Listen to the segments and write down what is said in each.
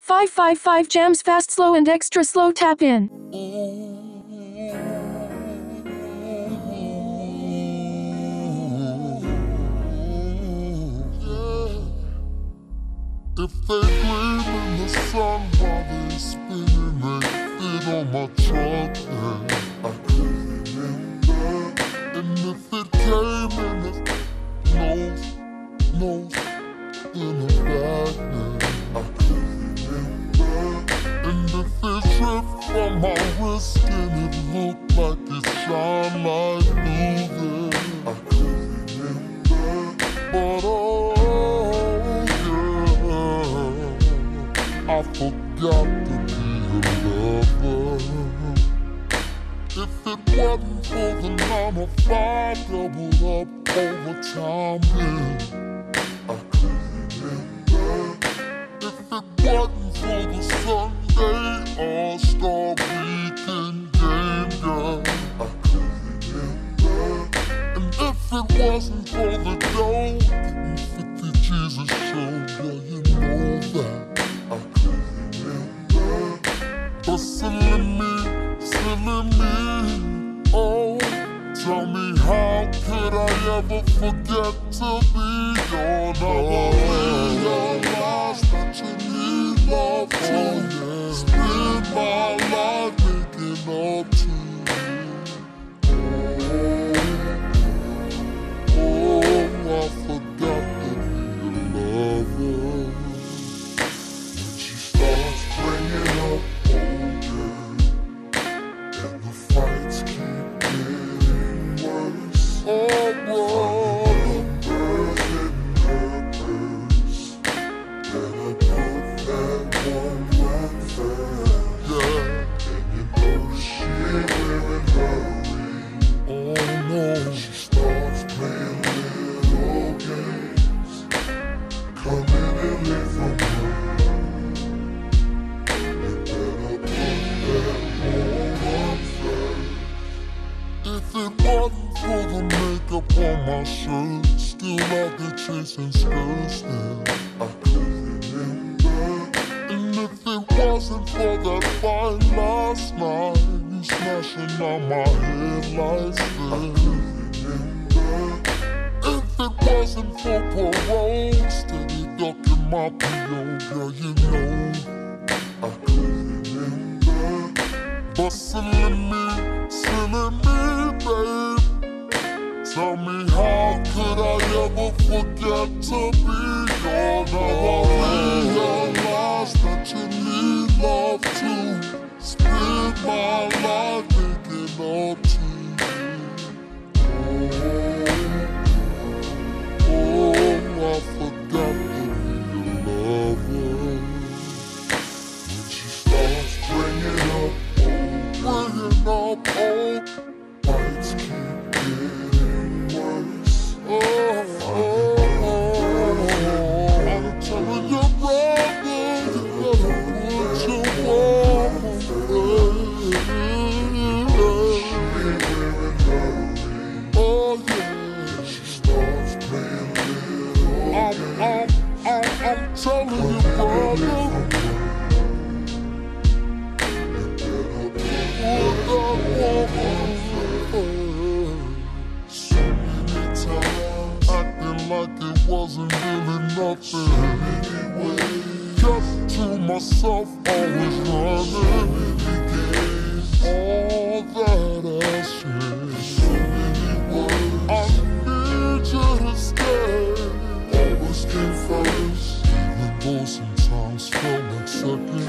555 jams fast, slow, and extra slow tap in. If they in the sun while they spinning, they fit on my trunk, I could remember. And if it my it looked like shine like blue, then I could remember. But oh yeah, I forgot to be a lover. If it wasn't for the or five doubled up overtime, then if it wasn't for the dough, getting 50 G's a show, yeah, you know that I couldn't remember. But silly me, silly me, oh, tell me how could I ever forget to be your you need love too. Spend my life thinking up to No. She starts playing little games. Come in and live from. You better put that woman first. If it wasn't for the makeup on my shirt, still out there chasing skirts, then I could remember. And if it wasn't for that fight last night, smashing on my headlights, wasn't for parole, steady ducking my PO, girl, you know I could remember. Silly me, silly me, babe. Tell me how could I ever forget to be your Now I realize that you need love too. Spend my life bringing always running. All that I said. I need you to stay. Always came first, even though sometimes felt like second.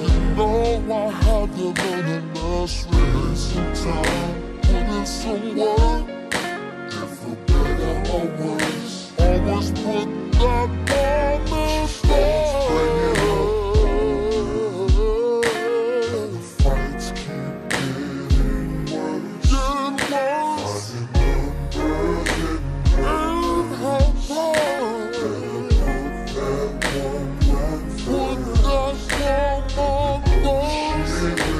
You know I had to learn a lesson. Some time, put in some work.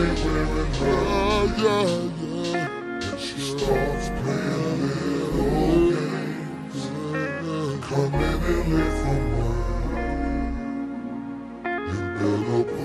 everywhere and round, yeah, starts playing little games, coming in late from work. You better